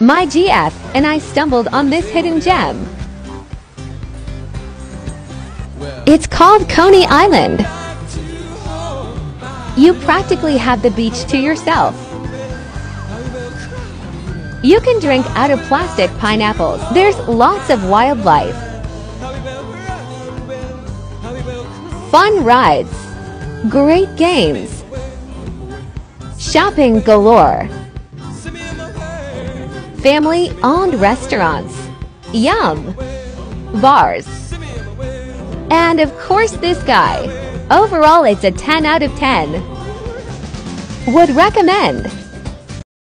My GF and I stumbled on this hidden gem. It's called Coney Island. You practically have the beach to yourself. You can drink out of plastic pineapples. There's lots of wildlife. Fun rides. Great games. Shopping galore. Family-owned restaurants. Yum! Bars. And of course this guy. Overall, it's a 10 out of 10. Would recommend.